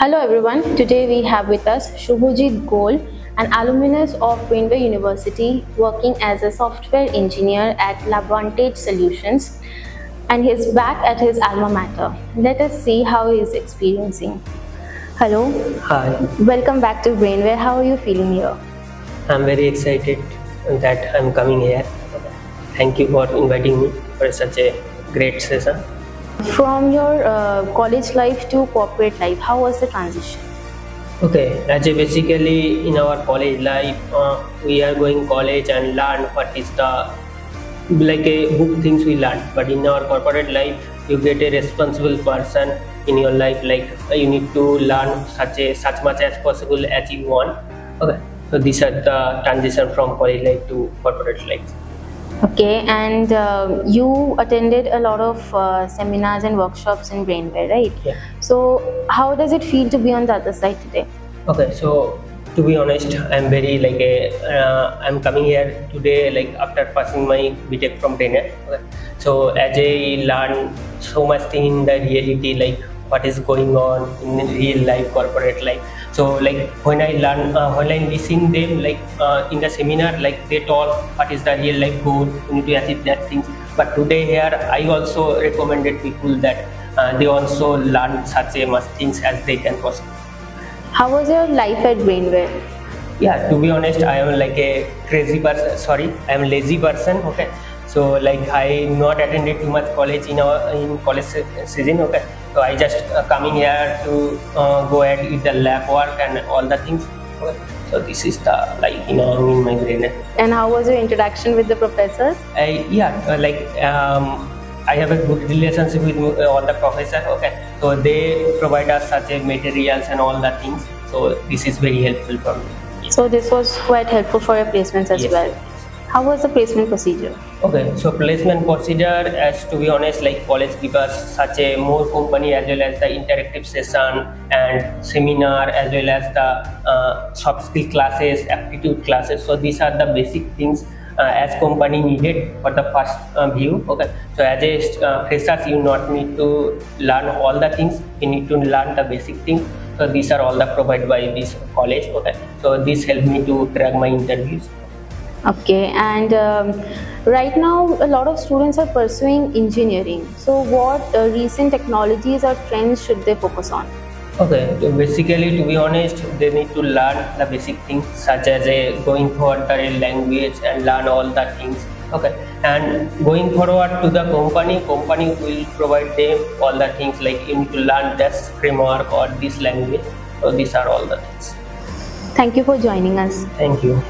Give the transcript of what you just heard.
Hello everyone, today we have with us Subhajit Gole, an alumnus of Brainware University working as a software engineer at Labvantage Solutions and he's back at his alma mater. Let us see how he is experiencing. Hello, Hi, welcome back to Brainware. How are you feeling here? I'm very excited that I'm coming here. Thank you for inviting me for such a great session. From your uh, college life to corporate life, how was the transition? Okay, as basically in our college life, uh, we are going college and learn what is the like a book things we learn. But in our corporate life, you get a responsible person in your life. Like uh, you need to learn such a such much as possible as you want. Okay, so these are the transition from college life to corporate life. Okay, and uh, you attended a lot of uh, seminars and workshops in Brainware, right? Yeah. So, how does it feel to be on the other side today? Okay, so to be honest, I'm very like a uh, I'm coming here today like after passing my BTech from Brainware. Okay. So as I learn so much thing in the reality, like what is going on in real life, corporate life. So like when I learn, uh, when I listen them like uh, in the seminar, like they told what is the real life goal, you need to achieve that things. But today here, I also recommended people that uh, they also learn such a much things as they can possible. How was your life at Brainware? yeah to be honest i am like a crazy person sorry i am lazy person okay so like i not attended too much college in our in college season okay so i just uh, coming here to uh, go ahead with the lab work and all the things so this is the like you know in my brain And how was your interaction with the professors? I, yeah uh, like um, i have a good relationship with uh, all the professors okay so they provide us such a materials and all the things so this is very helpful for me So, this was quite helpful for your placements as Yes. well. How was the placement procedure? Okay, so placement procedure, as to be honest, like college give us such a more company as well as the interactive session and seminar as well as the uh, soft skill classes, aptitude classes. So these are the basic things uh, as company needed for the first uh, view. Okay, so as a uh, freshers, you not need to learn all the things. You need to learn the basic things. So these are all the provided by this college. Okay, so this helped me to crack my interviews. Okay, and um, right now a lot of students are pursuing engineering. So, what uh, recent technologies or trends should they focus on? Okay, so basically, to be honest, they need to learn the basic things such as a going forward the language and learn all the things. Okay, and going forward to the company, company will provide them all the things like you need to learn this framework or this language. So these are all the things. Thank you for joining us. Thank you.